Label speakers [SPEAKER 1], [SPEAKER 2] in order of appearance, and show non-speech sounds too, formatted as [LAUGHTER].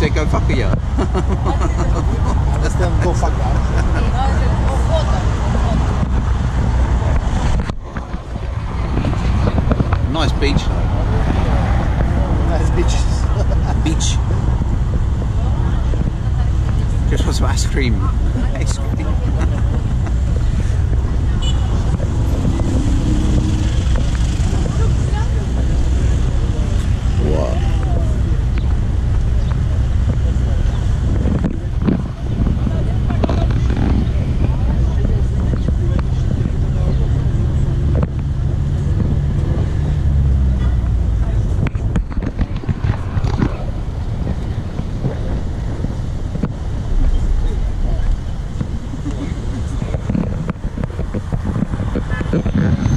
[SPEAKER 1] go fuck you. [LAUGHS]
[SPEAKER 2] Let's them go fuck that.
[SPEAKER 1] nice beach.
[SPEAKER 2] Nice bitches. [LAUGHS]
[SPEAKER 1] Beach. Just want some ice cream. [LAUGHS] Ice cream. とかな